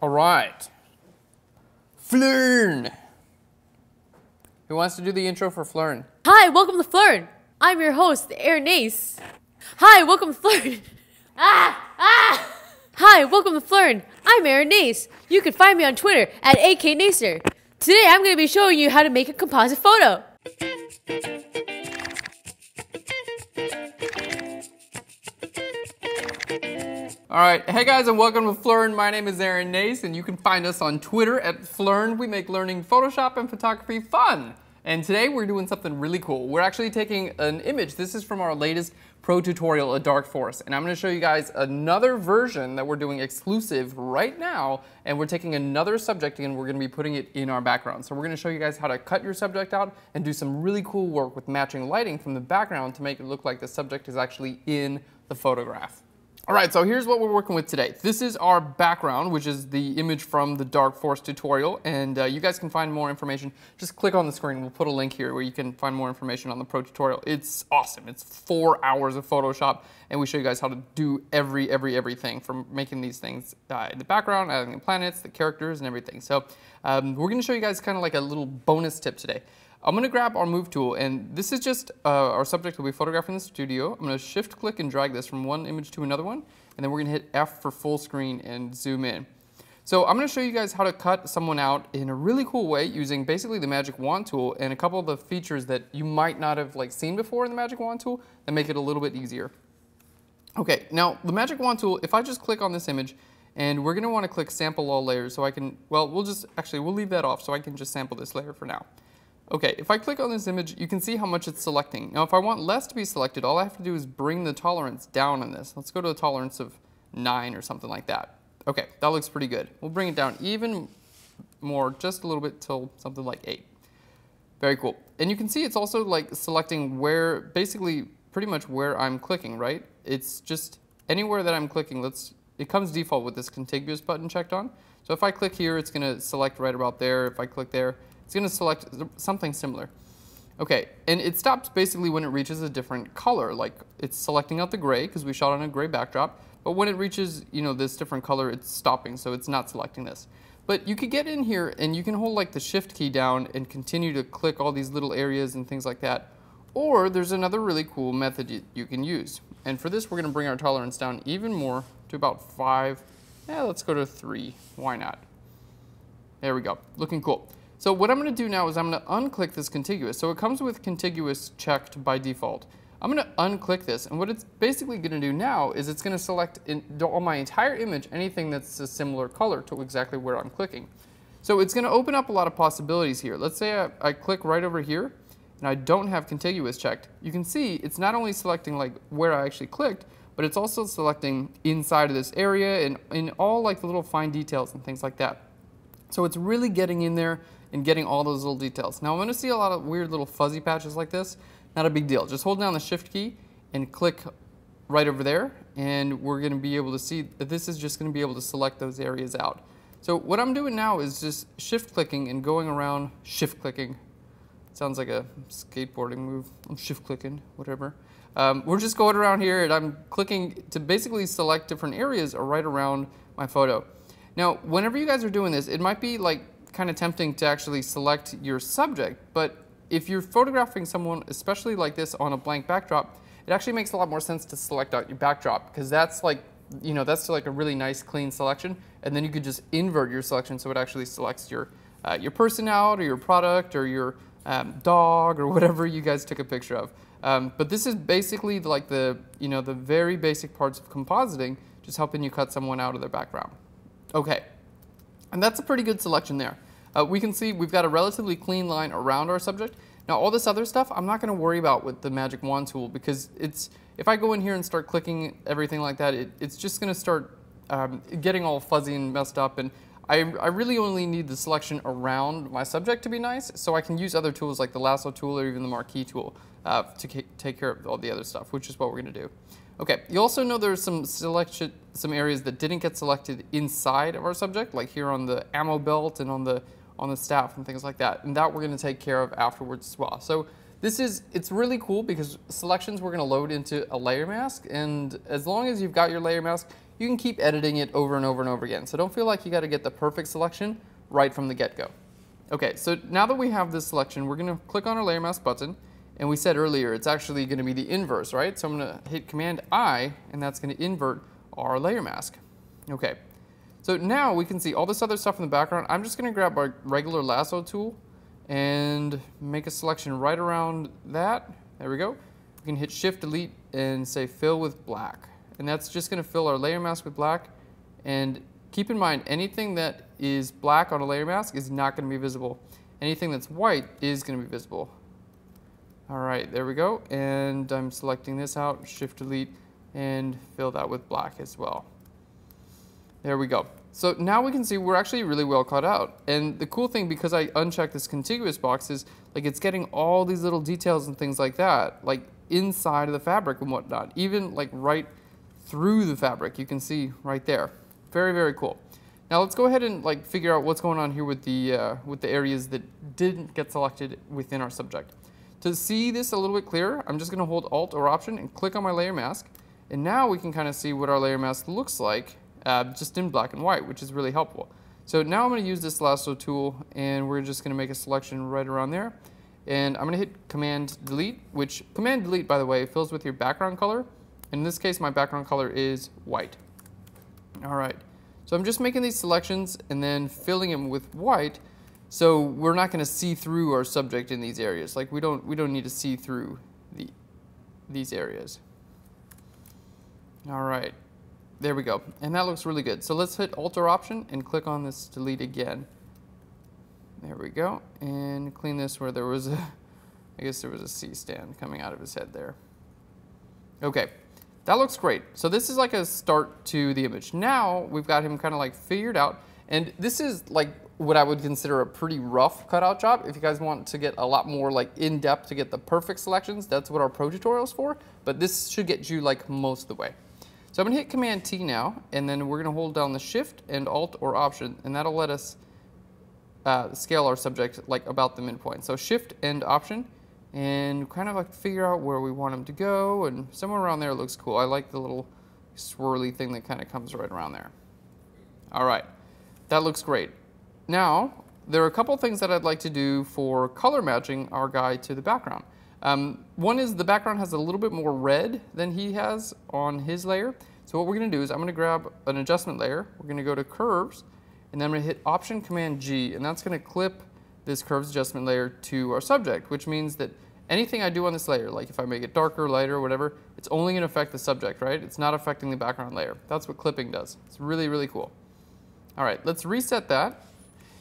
All right. Phlearn. Who wants to do the intro for Phlearn? Hi, welcome to Phlearn. I'm your host, Aaron Nace. Hi, welcome to Phlearn. Ah, ah. Hi, welcome to Phlearn. I'm Aaron Nace. You can find me on Twitter at AKNacer. Today I'm going to be showing you how to make a composite photo. All right, hey guys, and welcome to Phlearn. My name is Aaron Nace, and you can find us on Twitter at Phlearn. We make learning Photoshop and photography fun. And today we're doing something really cool. We're actually taking an image. This is from our latest pro tutorial, A Dark Force. And I'm gonna show you guys another version that we're doing exclusive right now. And we're taking another subject and we're gonna be putting it in our background. So we're gonna show you guys how to cut your subject out and do some really cool work with matching lighting from the background to make it look like the subject is actually in the photograph. All right, so here's what we're working with today. This is our background, which is the image from the Dark Force tutorial, and uh, you guys can find more information. Just click on the screen. We'll put a link here where you can find more information on the Pro tutorial. It's awesome. It's four hours of Photoshop, and we show you guys how to do every, every, everything from making these things uh, in the background, adding the planets, the characters, and everything. So um, we're gonna show you guys kind of like a little bonus tip today. I'm gonna grab our move tool and this is just uh, our subject that we photographed in the studio. I'm gonna shift click and drag this from one image to another one and then we're gonna hit F for full screen and zoom in. So I'm gonna show you guys how to cut someone out in a really cool way using basically the magic wand tool and a couple of the features that you might not have like seen before in the magic wand tool that make it a little bit easier. Okay, now the magic wand tool, if I just click on this image and we're gonna wanna click sample all layers so I can, well, we'll just, actually we'll leave that off so I can just sample this layer for now. Okay, if I click on this image, you can see how much it's selecting. Now, if I want less to be selected, all I have to do is bring the tolerance down on this. Let's go to a tolerance of 9 or something like that. Okay, that looks pretty good. We'll bring it down even more, just a little bit till something like 8. Very cool. And you can see it's also like selecting where, basically pretty much where I'm clicking, right? It's just anywhere that I'm clicking, let's, it comes default with this contiguous button checked on. So if I click here, it's gonna select right about there. If I click there, it's going to select something similar. Okay, and it stops basically when it reaches a different color, like it's selecting out the gray because we shot on a gray backdrop, but when it reaches, you know, this different color, it's stopping, so it's not selecting this. But you could get in here and you can hold like the shift key down and continue to click all these little areas and things like that. Or there's another really cool method you can use. And for this, we're gonna bring our tolerance down even more to about five. Yeah, let's go to three, why not? There we go, looking cool. So what I'm going to do now is I'm going to unclick this contiguous. So it comes with contiguous checked by default. I'm going to unclick this, and what it's basically going to do now is it's going to select in, my entire image anything that's a similar color to exactly where I'm clicking. So it's going to open up a lot of possibilities here. Let's say I, I click right over here, and I don't have contiguous checked. You can see it's not only selecting like where I actually clicked, but it's also selecting inside of this area and in all like the little fine details and things like that. So it's really getting in there and getting all those little details. Now I'm to see a lot of weird little fuzzy patches like this. Not a big deal. Just hold down the shift key and click right over there and we're going to be able to see that this is just going to be able to select those areas out. So what I'm doing now is just shift clicking and going around shift clicking. Sounds like a skateboarding move. I'm shift clicking, whatever. Um, we're just going around here and I'm clicking to basically select different areas right around my photo. Now, whenever you guys are doing this, it might be like kind of tempting to actually select your subject, but if you're photographing someone, especially like this on a blank backdrop, it actually makes a lot more sense to select out your backdrop because that's like, you know, that's like a really nice clean selection. And then you could just invert your selection so it actually selects your, uh, your person out or your product or your um, dog or whatever you guys took a picture of. Um, but this is basically like the, you know, the very basic parts of compositing, just helping you cut someone out of their background. Okay, and that's a pretty good selection there. Uh, we can see we've got a relatively clean line around our subject. Now all this other stuff I'm not going to worry about with the magic wand tool because it's if I go in here and start clicking everything like that, it, it's just going to start um, getting all fuzzy and messed up and I, I, really only need the selection around my subject to be nice, so I can use other tools like the lasso tool or even the marquee tool uh, to take care of all the other stuff, which is what we're going to do. Okay, you also know there's some selection, some areas that didn't get selected inside of our subject, like here on the ammo belt and on the on the staff and things like that. And that we're going to take care of afterwards as well. So this is, it's really cool because selections we're going to load into a layer mask. And as long as you've got your layer mask, you can keep editing it over and over and over again. So don't feel like you got to get the perfect selection right from the get-go. Okay, so now that we have this selection, we're going to click on our layer mask button. And we said earlier, it's actually going to be the inverse, right? So I'm going to hit Command I, and that's going to invert our layer mask. Okay, so now we can see all this other stuff in the background. I'm just going to grab our regular lasso tool and make a selection right around that. There we go. We can hit Shift Delete and say fill with black. And that's just going to fill our layer mask with black. And keep in mind, anything that is black on a layer mask is not going to be visible. Anything that's white is going to be visible. All right, there we go. And I'm selecting this out, Shift Delete, and fill that with black as well. There we go. So now we can see we're actually really well cut out. And the cool thing, because I unchecked this contiguous box, is like it's getting all these little details and things like that, like inside of the fabric and whatnot, even like right through the fabric. You can see right there. Very, very cool. Now let's go ahead and like figure out what's going on here with the, uh, with the areas that didn't get selected within our subject. To see this a little bit clearer, I'm just going to hold Alt or Option and click on my layer mask. And now we can kind of see what our layer mask looks like uh, just in black and white, which is really helpful. So now I'm going to use this lasso tool and we're just going to make a selection right around there. And I'm going to hit Command Delete, which Command Delete, by the way, fills with your background color. In this case, my background color is white. All right. So I'm just making these selections and then filling them with white so we're not going to see through our subject in these areas. Like we don't we don't need to see through the these areas. All right. There we go. And that looks really good. So let's hit Alt or Option and click on this delete again. There we go. And clean this where there was a, I guess there was a C stand coming out of his head there. Okay, that looks great. So this is like a start to the image. Now we've got him kind of like figured out. And this is like what I would consider a pretty rough cutout job. If you guys want to get a lot more like in depth to get the perfect selections, that's what our pro tutorial is for. But this should get you like most of the way. So I'm going to hit Command T now, and then we're going to hold down the Shift and Alt or Option, and that'll let us uh, scale our subject like about the midpoint. So Shift and Option, and kind of like figure out where we want them to go, and somewhere around there looks cool. I like the little swirly thing that kind of comes right around there. All right, that looks great. Now, there are a couple things that I'd like to do for color matching our guy to the background. Um, one is the background has a little bit more red than he has on his layer. So what we're going to do is I'm going to grab an adjustment layer. We're going to go to curves and then I'm going to hit Option Command G and that's going to clip this curves adjustment layer to our subject, which means that anything I do on this layer, like if I make it darker, lighter, whatever, it's only going to affect the subject, right? It's not affecting the background layer. That's what clipping does. It's really, really cool. All right, let's reset that.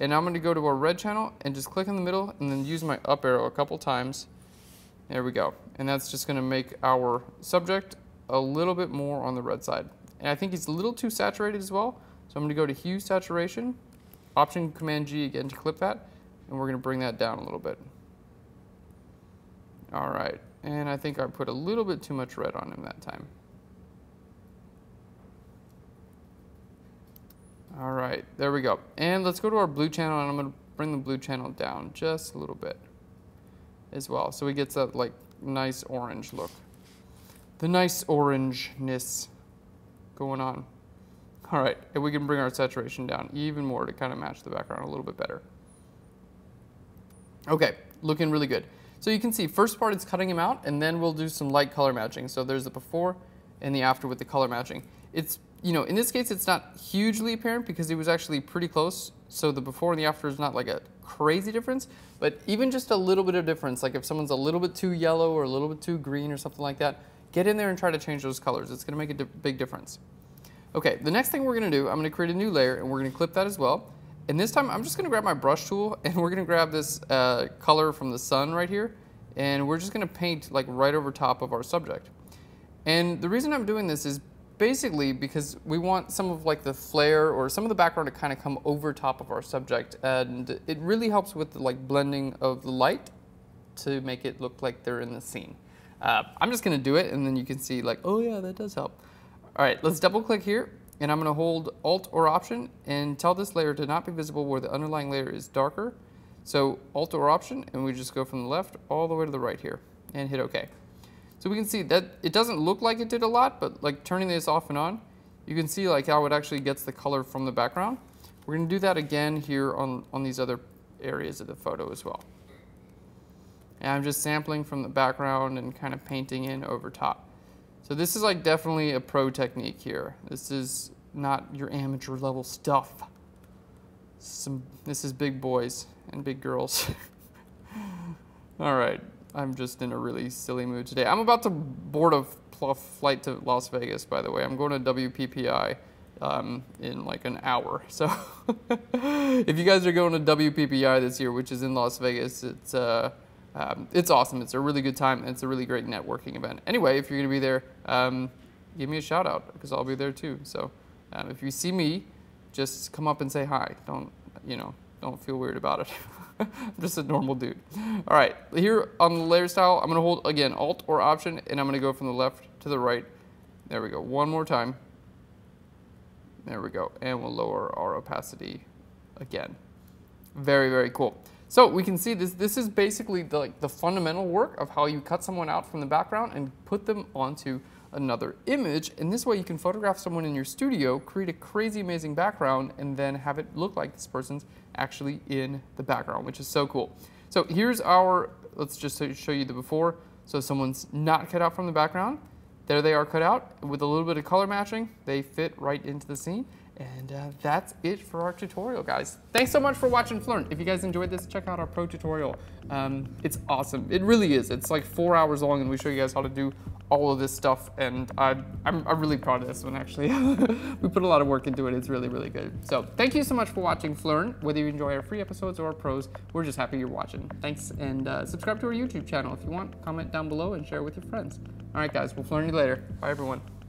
And now I'm going to go to our red channel and just click in the middle and then use my up arrow a couple times there we go. And that's just going to make our subject a little bit more on the red side. And I think he's a little too saturated as well. So I'm going to go to Hue Saturation, Option Command G again to clip that, and we're going to bring that down a little bit. All right, and I think I put a little bit too much red on him that time. All right, there we go. And let's go to our blue channel, and I'm going to bring the blue channel down just a little bit as well. So he gets that like nice orange look. The nice orangeness going on. All right, and we can bring our saturation down even more to kind of match the background a little bit better. Okay, looking really good. So you can see first part is cutting him out and then we'll do some light color matching. So there's the before and the after with the color matching. It's, you know, in this case it's not hugely apparent because it was actually pretty close. So the before and the after is not like a crazy difference, but even just a little bit of difference, like if someone's a little bit too yellow or a little bit too green or something like that, get in there and try to change those colors. It's going to make a di big difference. Okay, the next thing we're going to do, I'm going to create a new layer and we're going to clip that as well. And this time I'm just going to grab my brush tool and we're going to grab this uh, color from the sun right here and we're just going to paint like right over top of our subject. And the reason I'm doing this is basically because we want some of like the flare or some of the background to kind of come over top of our subject and it really helps with the like blending of the light to make it look like they're in the scene. Uh, I'm just going to do it and then you can see like, oh yeah, that does help. All right, let's double click here and I'm going to hold Alt or Option and tell this layer to not be visible where the underlying layer is darker. So Alt or Option and we just go from the left all the way to the right here and hit OK. So we can see that it doesn't look like it did a lot, but like turning this off and on, you can see like how it actually gets the color from the background. We're gonna do that again here on, on these other areas of the photo as well. And I'm just sampling from the background and kind of painting in over top. So this is like definitely a pro technique here. This is not your amateur level stuff. Some, this is big boys and big girls. All right, I'm just in a really silly mood today. I'm about to board a flight to Las Vegas, by the way. I'm going to WPPI um, in like an hour. So if you guys are going to WPPI this year, which is in Las Vegas, it's uh, um, it's awesome. It's a really good time. It's a really great networking event. Anyway, if you're going to be there, um, give me a shout out because I'll be there too. So um, if you see me, just come up and say hi. Don't you know? Don't feel weird about it. I'm just a normal dude. All right, here on the layer style, I'm gonna hold again Alt or Option, and I'm gonna go from the left to the right. There we go. One more time. There we go. And we'll lower our opacity again. Very, very cool. So we can see this, this is basically the, like, the fundamental work of how you cut someone out from the background and put them onto another image. And this way you can photograph someone in your studio, create a crazy amazing background, and then have it look like this person's actually in the background, which is so cool. So here's our, let's just show you the before. So someone's not cut out from the background. There they are cut out with a little bit of color matching. They fit right into the scene. And uh, that's it for our tutorial, guys. Thanks so much for watching Phlearn. If you guys enjoyed this, check out our pro tutorial. Um, it's awesome. It really is. It's like four hours long, and we show you guys how to do all of this stuff. And I, I'm, I'm really proud of this one, actually. we put a lot of work into it. It's really, really good. So thank you so much for watching Phlearn. Whether you enjoy our free episodes or our pros, we're just happy you're watching. Thanks, and uh, subscribe to our YouTube channel if you want. Comment down below and share with your friends. All right, guys, we'll Phlearn you later. Bye, everyone.